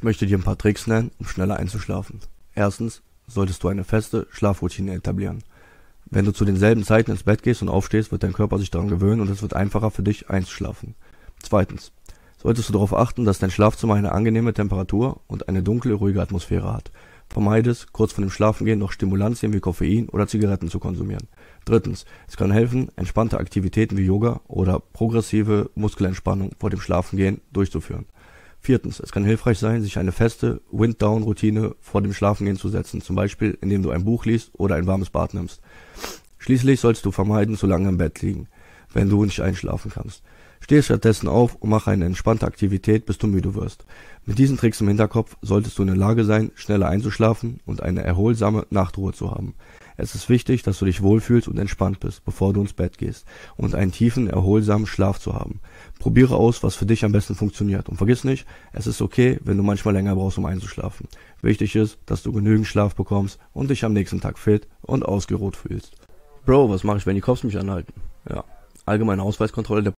Ich möchte dir ein paar Tricks nennen, um schneller einzuschlafen. Erstens solltest du eine feste Schlafroutine etablieren. Wenn du zu denselben Zeiten ins Bett gehst und aufstehst, wird dein Körper sich daran gewöhnen und es wird einfacher für dich einzuschlafen. Zweitens solltest du darauf achten, dass dein Schlafzimmer eine angenehme Temperatur und eine dunkle, ruhige Atmosphäre hat. Vermeide es, kurz vor dem Schlafengehen noch Stimulantien wie Koffein oder Zigaretten zu konsumieren. Drittens, es kann helfen, entspannte Aktivitäten wie Yoga oder progressive Muskelentspannung vor dem Schlafengehen durchzuführen. Viertens, es kann hilfreich sein, sich eine feste Wind-Down-Routine vor dem Schlafengehen zu setzen, zum Beispiel indem du ein Buch liest oder ein warmes Bad nimmst. Schließlich sollst du vermeiden, zu lange im Bett liegen, wenn du nicht einschlafen kannst. Stehe stattdessen auf und mache eine entspannte Aktivität, bis du müde wirst. Mit diesen Tricks im Hinterkopf solltest du in der Lage sein, schneller einzuschlafen und eine erholsame Nachtruhe zu haben. Es ist wichtig, dass du dich wohlfühlst und entspannt bist, bevor du ins Bett gehst und einen tiefen, erholsamen Schlaf zu haben. Probiere aus, was für dich am besten funktioniert und vergiss nicht, es ist okay, wenn du manchmal länger brauchst, um einzuschlafen. Wichtig ist, dass du genügend Schlaf bekommst und dich am nächsten Tag fit und ausgeruht fühlst. Bro, was mache ich, wenn die Cops mich anhalten? Ja, allgemeine Ausweiskontrolle der